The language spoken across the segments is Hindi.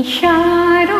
इशारो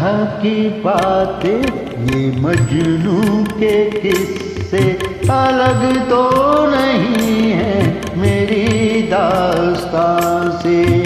जहाँ की बातें ये मजनू के किस्से अलग तो नहीं है मेरी दास्तां से।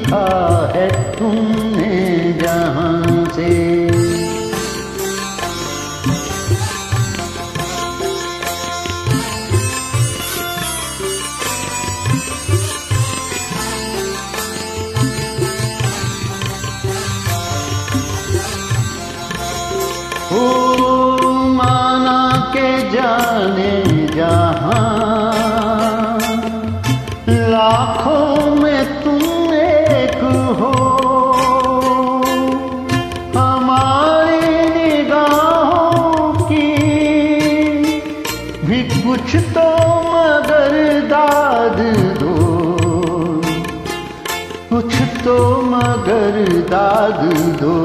सीखा है तुमने जहाँ से। जाने जहा लाखों कुछ तो मगर दाद दो। कुछ तो मगर दाद दो।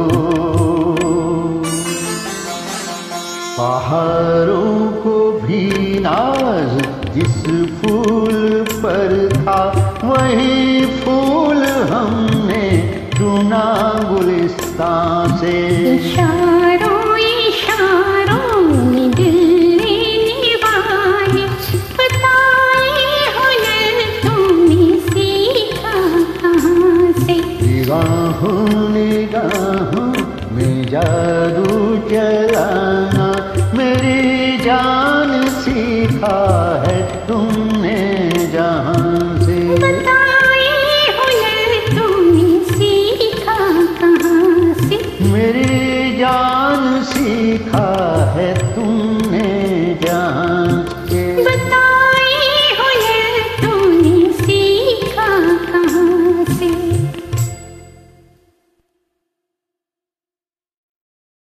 पहाड़ों को भी नाज, जिस फूल पर था, वही फूल हमने चुना गुलिस्तान से। शाम निगाहों निगाहों में जादू चलाना मेरी जान सीखा है तुम